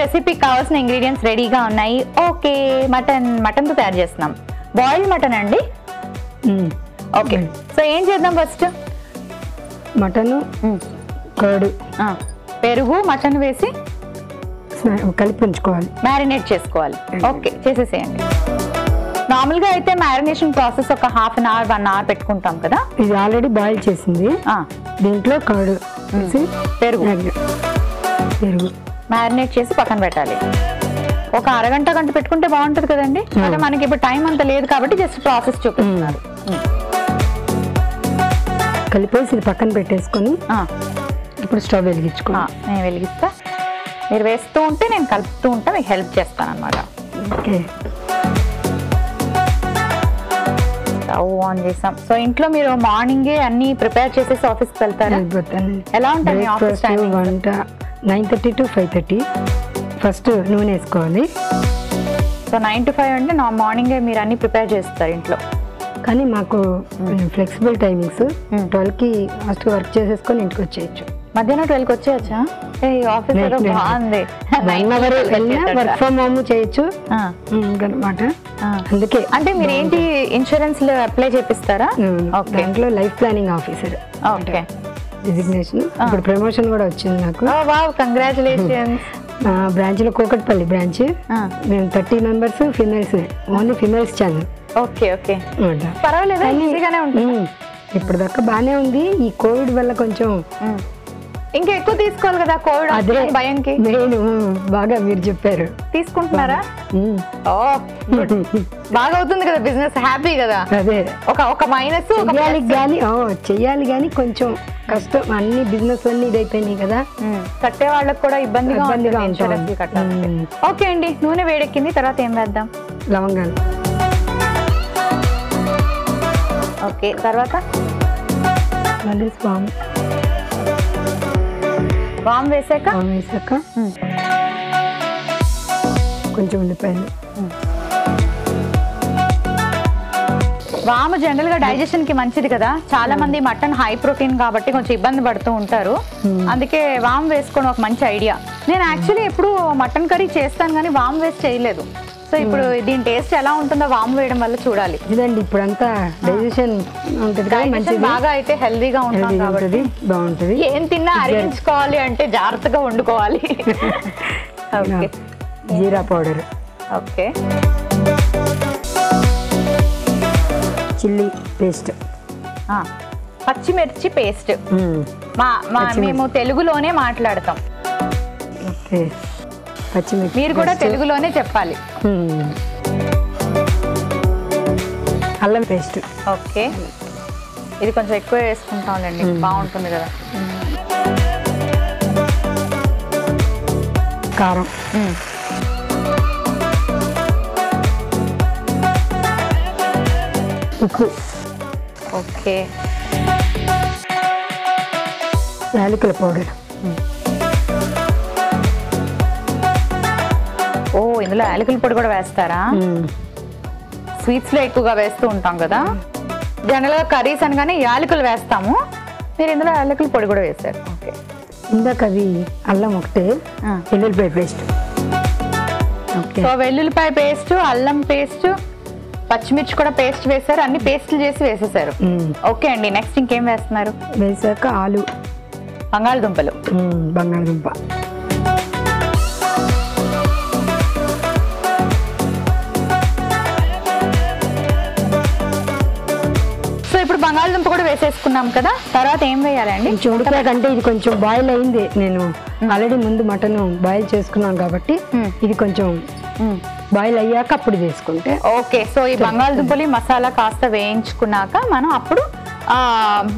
రెసిపీకి కావాల్సిన ఇంగ్రీడియంట్స్ రెడీగా ఉన్నాయి. ఓకే మటన్ మటన్తో తయారు చేస్తున్నాం. బాయిల్డ్ మటన్ అండి? ఓకే. సో ఏం చేద్దాం ఫస్ట్? Mutton curd. పెరుగు మటన్ వేసి కలిపి ఉంచుకోవాలి. మ్యారినేట్ చేసుకోవాలి. ఓకే చేసేసేయండి. నార్మల్గా అయితే మ్యారినేషన్ ప్రాసెస్ ఒక half an hour one hour పెట్టుకుంటాం కదా? ఇది ఆల్రెడీ బాయిల్ చేసింది. దీంట్లో కర్డ్ వేసి పెరుగు. పెరుగు. మ్యారినేట్ చేసి పక్కన పెట్టాలి. ఒక అరగంట గంట పెట్టుకుంటే బాగుంటుంది కదండి? అంటే మనకి ఇప్పుడు టైం అంత లేదు కాబట్టి జస్ట్ ప్రాసెస్ చూపిస్తున్నారు. మ్మ్. కలిపేసి ఇది పక్కన పెట్టేసుకొని ఇప్పుడు స్టవ్ ఆ, వెలిగించుకోవాలి నేను వెలిగిస్తా. మీరు వేస్తూ ఉంటే నేను కలుపుతూ ఉంటా మీకు హెల్ప్ చేస్తాను అనమాట ఓకే. స్టవ్ ఆన్ చేసాం. సో ఇంట్లో మీరు మార్నింగే అన్ని ప్రిపేర్ చేసేసి ఆఫీస్కి వెళ్తారా? ఎలా ఉంటుంది ఆఫీస్ టైమింగ్ వంట. Nine thirty to five thirty. First నూనె వేసుకోవాలి. సో నైన్ టు ఫైవ్ అంటే నా మార్నింగే మీరు అన్ని ప్రిపేర్ చేస్తారు ఇంట్లో. కానీ మాకు ఫ్లెక్సిబుల్ టైమింగ్స్. ట్వెల్వ్కి ఫస్ట్ వర్క్ చేసేసుకొని ఇంటికి వచ్చేయచ్చు. మధ్యాహ్నం ట్వెల్వ్కి వచ్చేయచ్చా? ఏ ఆఫీస్. బాగుంది. వన్ అవర్ వెళ్ళినా వర్క్ ఫ్రమ్ హోమ్ చేయొచ్చు. అనమాట ఆ. అందుకే అంటే మీరు ఏంటి ఇన్సూరెన్స్ అప్లై చేపిస్తారా? దాంట్లో life planning officer okay designation ఇప్పుడు ప్రమోషన్ కూడా వచ్చింది నాకు. వావ్ కంగ్రాచులేషన్స్ బ్రాంచ్లో కోకట్పల్లి బ్రాంచ్ మేము thirty members females only females channel okay okay. పర్వాలేదా? ఇప్పుడు దాకా బానే ఉంది. ఈ కోవిడ్ వల్ల కొంచెం. ఇంకా ఎక్కువ తీసుకోవాలి కదా కోవిడ్ అదే. భయంకి? మెయిన్ బాగా మీరు చెప్పారు. తీసుకుంటున్నారా? ఓ. బాగా అవుతుంది కదా బిజినెస్ హ్యాపీ కదా. అదే. ఒక ఒక మైనస్ చెయ్యాలి కానీ చెయ్యాలి కానీ కొంచెం కష్టం అన్ని బిజినెస్ అన్ని ఇదైపోయినాయి కదా. కట్టే వాళ్ళకి కూడా ఇబ్బందిగా ఇబ్బందిగా ఉంటుంది. ఓకే అండి నూనె వేడెక్కింది తర్వాత ఏం వేద్దాం? లవంగాలు. ఓకే తర్వాత? మళ్ళీ వామ్ వేసాక? స్వామి వేసాక. కొంచెం ఉల్లిపాయలు. వాము జనరల్గా డైజెషన్కి మంచిది కదా. చాలా మంది మటన్ హై ప్రోటీన్ కాబట్టి కొంచెం ఇబ్బంది పడుతూ ఉంటారు. అందుకే వామ్ వేసుకోవడం ఒక మంచి ఐడియా నేను యాక్చువల్లీ ఎప్పుడు మటన్ కర్రీ చేస్తాను కానీ వామ్ వేస్ట్ చేయలేదు. సో ఇప్పుడు దీని టేస్ట్ ఎలా ఉంటుందో వామ్ వేయడం వల్ల చూడాలి. ఇదండి డైజెషన్ ఉంటుంది కదా Digestion మంచిది. బాగా అయితే హెల్దీగా ఉంటాం హెల్దీగా కాబట్టి. ఉంటుంది బాగుంటుంది. ఏం తిన్నా అరిగించుకోవాలి అంటే జాగ్రత్తగా వండుకోవాలి. Okay jeera powder. Okay chilli paste. పచ్చిమిర్చి పేస్ట్. మా మా మేము తెలుగులోనే మాట్లాడతాం. ఓకే. పచ్చిమిర్చి మీరు కూడా తెలుగులోనే చెప్పాలి. అల్లం పేస్ట్. ఓకే. ఇది కొంచెం ఎక్కువ వేసుకుంటాంలేండి బాగుంటుంది కదా. కారం. ఉప్పు. ఓకే. యాలకుల పౌడర్. ఓ ఇందులో యాలకుల పొడి కూడా వేస్తారా? మ్మ్. స్వీట్స్లో ఎక్కువగా వేస్తూ ఉంటాం కదా. జనరల్గా కర్రీస్ అనగానే యాలకులు వేస్తాము. మీరు ఇందులో యాలకుల పొడి కూడా వేశారు. ఓకే. ఇందాక అది అల్లం ఒకటే. వెల్లుల్లిపాయ పేస్ట్. సో వెల్లుల్లిపాయ పేస్ట్ అల్లం పేస్ట్ పచ్చిమిర్చి కూడా పేస్ట్ వేశారు అన్ని పేస్ట్లు చేసి వేసేసారు. ఓకే అండి నెక్స్ట్ ఇంకేం వేస్తున్నారు? వేసాక ఆలు. బంగాళదుంపలు. బంగాళదుంప. సో ఇప్పుడు బంగాళదుంప కూడా వేసేసుకున్నాం కదా తర్వాత ఏం వేయాలండి? కొంచెం ఉడికాకంటే ఇది కొంచెం బాయిల్ అయింది. నేను ఆల్రెడీ ముందు మటన్ బాయిల్ చేసుకున్నాను కాబట్టి. ఇది కొంచెం బాయిల్ అయ్యాక అప్పుడు చేసుకుంటే ఓకే సో ఈ బంగాళదుంపలు మసాలా కాస్త వేయించుకున్నాక మనం అప్పుడు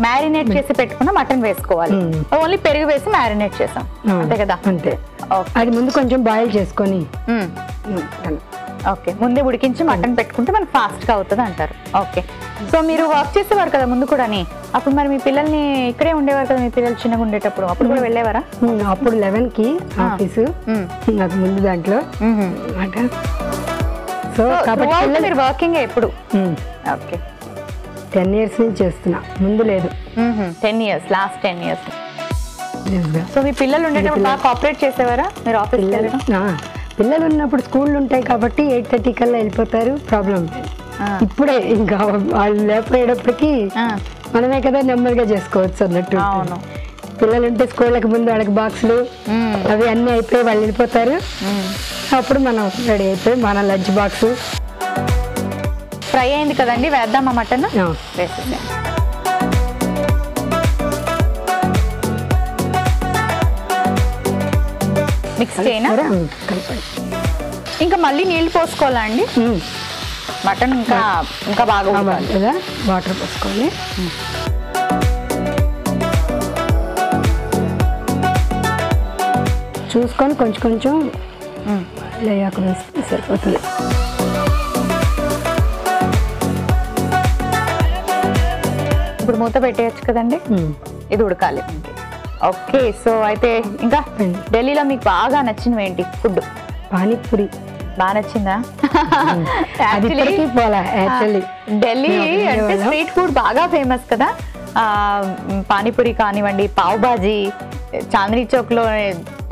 మ్యారినేట్ చేసి పెట్టుకున్న మటన్ వేసుకోవాలి. ఓన్లీ పెరుగు వేసి మ్యారినేట్ చేసాం. అంతే కదా? అంతే. అది ముందు కొంచెం బాయిల్ చేసుకొని. ఓకే ముందే ఉడికించి మటన్ పెట్టుకుంటే మనకు ఫాస్ట్గా అవుతుంది అంటారు. ఓకే. సో మీరు వర్క్ చేసేవారు కదా ముందు కూడాని? అప్పుడు మరి మీ పిల్లల్ని ఇక్కడే ఉండేవారు కదా మీ పిల్లలు చిన్నగా ఉండేటప్పుడు? అప్పుడు కూడా వెళ్ళేవారా? అప్పుడు లెవెన్కి ఆఫీసు. నాకు ముందు దాంట్లో మ్మ్. సో కాబట్టి మీరు వర్కింగ్ ఎప్పుడు ఓకే టెన్ ఇయర్స్ నుంచి చేస్తున్నా. ముందు లేదు. Ten years last ten years so మీ పిల్లలు ఉండేటప్పుడు బాగా కోఆపరేట్ చేసేవారా? మీరు ఆఫీస్కి పిల్లలు ఉన్నప్పుడు స్కూళ్ళు ఉంటాయి కాబట్టి ఎయిట్ థర్టీ కల్లా వెళ్ళిపోతారు. ప్రాబ్లం. ఇప్పుడే ఇంకా వాళ్ళు లేకపోయేటప్పటికి మనమే కదా నెమ్మదిగా చేసుకోవచ్చు అన్నట్టు అవును. పిల్లలు ఉంటే స్కూళ్ళకి ముందు వాళ్ళకి బాక్సులు. అవి అన్నీ అయిపోయి వాళ్ళు వెళ్ళిపోతారు. అప్పుడు మనం రెడీ అయిపోయి మన లంచ్ బాక్స్. ఫ్రై అయింది కదండి వేద్దామా మటన్? వేసేసాం మిక్స్ చేయనా? ఇంకా మళ్ళీ నీళ్ళు పోసుకోవాలా అండి. మటన్ ఇంకా ఇంకా బాగా వాటర్ పోసుకోవాలి. చూసుకొని కొంచెం కొంచెం. లేయాక వేస్తే సరిపోతుంది. ఇప్పుడు మూత పెట్టేయచ్చు కదండి. ఇది ఉడకాలి. ఓకే సో అయితే ఇంకా. ఢిల్లీలో మీకు బాగా నచ్చినవి ఏంటి ఫుడ్? పానీపూరి. బాగా నచ్చిందా? ఢిల్లీ అంటే. స్ట్రీట్ ఫుడ్ బాగా ఫేమస్ కదా. పానీపూరి కానివ్వండి పావ్ బాజీ చాందనీ చౌక్లో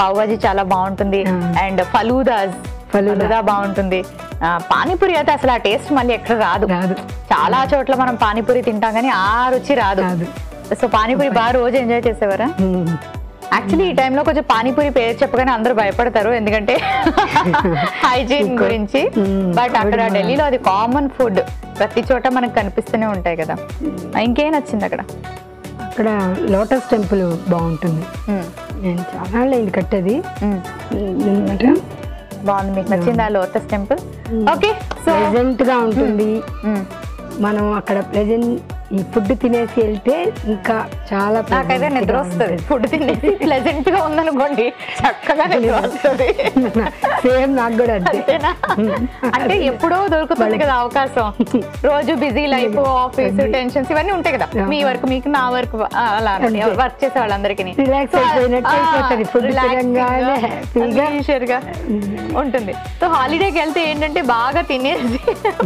పావ్ బాజీ చాలా బాగుంటుంది. అండ్ ఫలూదాస్ ఫలూదా. బాగుంటుంది పానీపూరి అయితే అసలు ఆ టేస్ట్ మళ్ళీ ఎక్కడ రాదు చాలా చోట్ల మనం పానీపూరి తింటాం కానీ ఆ రుచి రాదు. సో పానీపూరి బాగా రోజు ఎంజాయ్ చేసేవారా. యాక్చువల్లీ ఈ టైంలో కొంచెం పానీపూరి పేరు చెప్పగానే అందరూ భయపడతారు ఎందుకంటే హైజీన్ గురించి. బట్ అక్కడ. ఢిల్లీలో అది కామన్ ఫుడ్ ప్రతి చోట మనకు కనిపిస్తూనే ఉంటాయి కదా ఇంకేం నచ్చింది అక్కడ అక్కడ లోటస్ టెంపుల్ బాగుంటుంది. నేను చాలా అయింది కట్టేది. అనమాట బాగుంది మీకు నచ్చింది ఆ లోటస్ టెంపుల్? ఓకే సో ప్లెజెంట్గా ఉంటుంది. మనం అక్కడ ప్లెజెంట్ ఈ ఫుడ్ తినేసి వెళ్తే ఇంకా చాలా నాకైతే నిద్ర వస్తుంది. ఫుడ్ తినేసి ప్లెజెంట్గా ఉందనుకోండి చక్కగా నిద్ర వస్తుంది. సేమ్ నాకు కూడా అంతే. అంతేనా? అంటే ఎప్పుడో దొరుకుతుంది కదా అవకాశం. రోజు బిజీ లైఫ్ ఆఫీస్ టెన్షన్స్ ఇవన్నీ ఉంటాయి కదా. మీ వర్క్ మీకు నా వర్క్ అలా. వర్క్ చేసే వాళ్ళందరికీ happy గా. ఉంటుంది. సో హాలిడేకి వెళ్తే ఏంటంటే బాగా తినేసి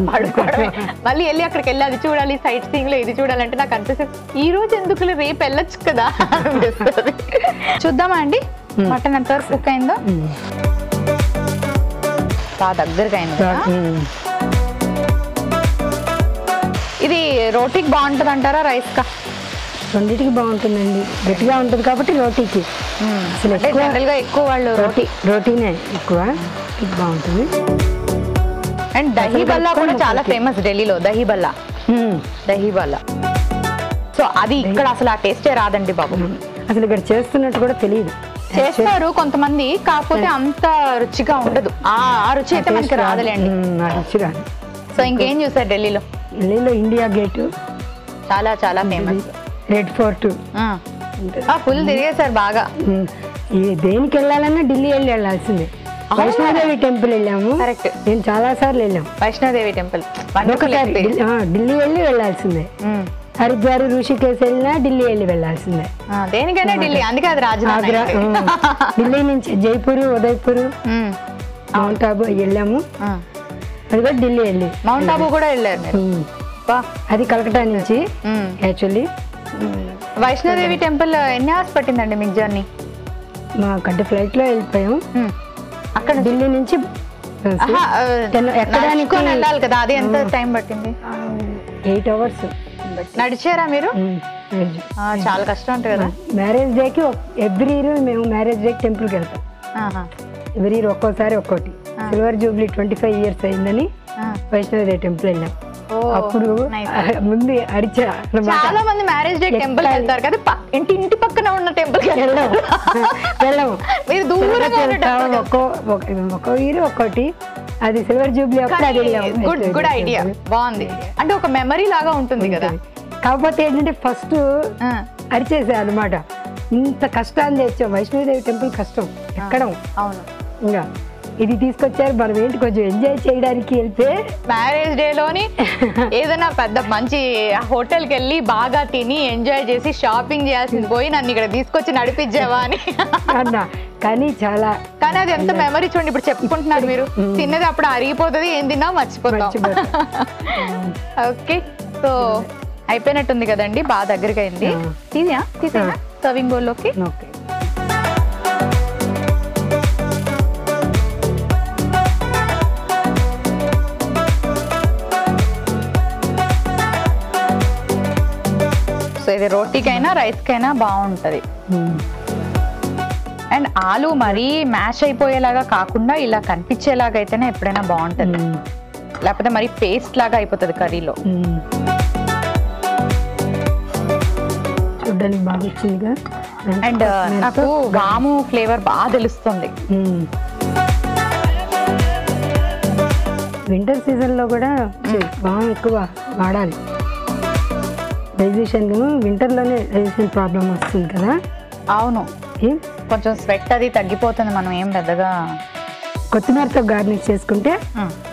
పడుకోవడమే. మళ్ళీ వెళ్ళి అక్కడికి వెళ్ళి అది చూడాలి సైట్ సీయింగ్లో ఇది చూడాలంటే నాకు అనిపిస్తుంది. ఈ రోజు ఎందుకు రేపు వెళ్ళొచ్చు కదా? అనిపిస్తుంది. చూద్దామా అండి? మటన్ ఎంతవరకు కుక్ అయిందో. బాగా దగ్గరగా అయింది. ఇది రోటీకి బాగుంటుంది అంటారా రైస్ కా రెండింటికి బాగుంటుందండి. గట్టిగా ఉంటుంది కాబట్టి రోటీకి. అసలు అంటే ఎక్కువ వాళ్ళు రోటీ రోటీనే ఎక్కువ. బాగుంటుంది. అండ్ దహీ బల్లా కూడా చాలా. ఫేమస్ ఢిల్లీలో దహీ బల్లా. మ్మ్. దహీ బల్లా సో అది ఇక్కడ అసలు ఆ టేస్టే రాదండి బాబు. అసలు ఇక్కడ చేస్తున్నట్టు కూడా తెలియదు. చేస్తారు కొంతమంది కాకపోతే అంత రుచిగా ఉండదు. ఆ రుచి అయితే మనకి రాదులేండి. రుచి రాదు. సో ఇంకేం చూసారు ఢిల్లీలో? ఢిల్లీలో ఇండియా గేటు. చాలా చాలా ఫేమస్. Red fort. ఫుల్ తిరిగేశారు బాగా. దేనికి వెళ్ళాలన్నా ఢిల్లీ వెళ్ళి వెళ్ళాల్సిందే. వైష్ణోదేవి టెంపుల్ వెళ్ళాము. కరెక్ట్. నేను చాలా సార్లు వెళ్ళాం. వైష్ణోదేవి టెంపుల్. ఒకసారి ఢిల్లీ- వెళ్ళి వెళ్ళాల్సిందే. హరిద్వార్ ఋషికేశ్ వెళ్ళినా ఢిల్లీ వెళ్ళి వెళ్ళాల్సిందే. దేనికైనా ఢిల్లీ. అందుకే అది ఢిల్లీ నుంచి జైపూర్ ఉదయ్పూర్. మౌంట్ ఆబు వెళ్ళాము. అది కూడా ఢిల్లీ వెళ్ళి మౌంట్ ఆబు కూడా వెళ్ళారు. అది కలకటా నుంచి. యాక్చువల్లీ. వైష్ణోదేవి టెంపుల్ ఎన్ని అవర్స్ పట్టిందండి మీకు జర్నీ? మా కంటే ఫ్లైట్లో వెళ్ళిపోయాం అక్కడ ఢిల్లీ నుంచి ఎక్కడానికి- వెళ్ళాలి కదా అది ఎంత టైం పట్టింది? Eight hours. నడిచారా మీరు? చాలా కష్టం ఉంటుంది కదా. మ్యారేజ్ డేకి ఎవ్రీ ఇయర్ మేము మ్యారేజ్ డేకి టెంపుల్కి వెళ్తాం. ఎవ్రీ ఇయర్ ఒక్కోసారి ఒక్కోటి. Silver jubilee twenty five years అయిందని ఆ. వైష్ణోదేవి టెంపుల్ వెళ్ళాం. అప్పుడు ముందు అన్నమాట. చాలా మంది మ్యారేజ్ డే టెంపుల్ వెళ్తారు కదా ఇంటి ఇంటి పక్కన ఉన్న టెంపుల్ వెళ్ళాము మీరు టెంపుల్ ఒక్కో ఒక- ఒక్కో ఇయర్ ఒక్కోటి. అది silver jubilee good good idea బాగుంది. అంటే ఒక మెమరీ లాగా ఉంటుంది కదా. కాకపోతే ఏంటంటే ఫస్ట్ అరిచేసా అనమాట ఇంత కష్టాన్ని తెచ్చాం. వైష్ణోదేవి టెంపుల్ కష్టం. ఎక్కడం. అవును. ఇంకా. ఇది తీసుకొచ్చారు మనం ఏంటి కొంచెం ఎంజాయ్ చేయడానికి వెళ్తే? మ్యారేజ్ డే లోని ఏదైనా పెద్ద మంచి హోటల్కి వెళ్ళి బాగా తిని ఎంజాయ్ చేసి షాపింగ్ చేయాల్సింది పోయి నన్ను ఇక్కడ తీసుకొచ్చి నడిపించావా అని. అన్న కానీ చాలా కానీ అది ఎంత మెమరీ చూడండి ఇప్పుడు చెప్పుకుంటున్నారు మీరు. తిన్నది అప్పుడు అరిగిపోతుంది ఏం తిన్నా మర్చిపోతాం. ఓకే సో అయిపోయినట్టుంది కదండి బాగా దగ్గరగా అయింది ఆ. తీసియా తీసేనా సర్వింగ్ బౌల్లోకి? ఓకే. ఇది రోటీకైనా రైస్కైనా బాగుంటది. అండ్ ఆలు మరీ మ్యాష్ అయిపోయేలాగా కాకుండా ఇలా కనిపించేలాగా అయితేనే ఎప్పుడైనా బాగుంటది. లేకపోతే మరి పేస్ట్ లాగా అయిపోతుంది కర్రీలో. బాగా వచ్చిందిగా. అండ్ నాకు వాము ఫ్లేవర్ బాగా తెలుస్తుంది. వింటర్ సీజన్లో కూడా బాగా ఎక్కువ వాడాలి. డైజెషన్ వింటర్లోనే డైజెషన్ ప్రాబ్లం వస్తుంది కదా? అవును. ఏం? కొంచెం స్వెట్ అది తగ్గిపోతుంది మనం ఏం పెద్దగా కొత్తిమీరతో గార్నిష్ చేసుకుంటే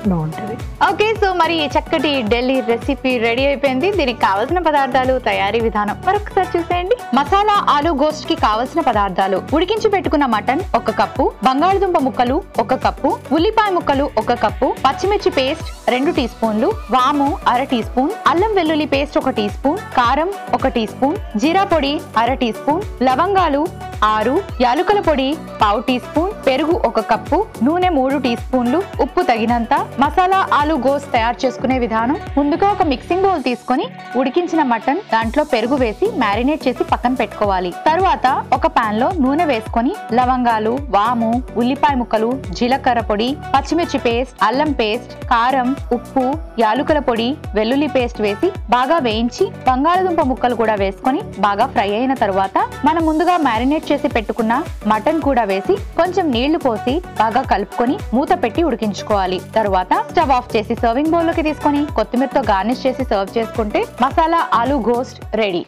బాగుంటుంది. ఓకే సో మరి ఈ చక్కటి ఢిల్లీ రెసిపీ రెడీ అయిపోయింది. దీనికి కావలసిన పదార్థాలు తయారీ విధానం మరొకసారి చూసేయండి. మసాలా ఆలు గోస్ట్కి కావలసిన పదార్థాలు ఉడికించి పెట్టుకున్న మటన్ ఒక కప్పు బంగాళదుంప ముక్కలు ఒక కప్పు ఉల్లిపాయ ముక్కలు ఒక కప్పు పచ్చిమిర్చి పేస్ట్ రెండు టీ స్పూన్లు వాము అర టీ స్పూన్ అల్లం వెల్లుల్లి పేస్ట్ ఒక టీ స్పూన్ కారం ఒక టీ స్పూన్ జీరా పొడి అర టీ స్పూన్ లవంగాలు ఆరు యాలుకల పొడి పావు టీ స్పూన్ పెరుగు ఒక కప్పు నూనె మూడు టీ స్పూన్లు ఉప్పు తగినంత మసాలా ఆలు గోస్ తయారు చేసుకునే విధానం ముందుగా ఒక మిక్సింగ్ బౌల్ తీసుకొని ఉడికించిన మటన్ దాంట్లో పెరుగు వేసి మ్యారినేట్ చేసి పక్కన పెట్టుకోవాలి. తరువాత ఒక పాన్లో నూనె వేసుకొని లవంగాలు వాము ఉల్లిపాయ ముక్కలు జీలకర్ర పొడి పచ్చిమిర్చి పేస్ట్ అల్లం పేస్ట్ కారం ఉప్పు యాలుకల పొడి వెల్లుల్లి పేస్ట్ వేసి బాగా వేయించి బంగాళదుంప ముక్కలు కూడా వేసుకొని బాగా ఫ్రై అయిన తరువాత మనం ముందుగా మ్యారినేట్ చేసి పెట్టుకున్న మటన్ కూడా వేసి కొంచెం నీళ్ళు పోసి బాగా కలుపుకొని మూత పెట్టి ఉడికించుకోవాలి. తరువాత స్టవ్ ఆఫ్ చేసి సర్వింగ్ బౌల్లోకి తీసుకొని కొత్తిమీరతో గార్నిష్ చేసి సర్వ్ చేసుకుంటే మసాలా ఆలు గోస్ట్ రెడీ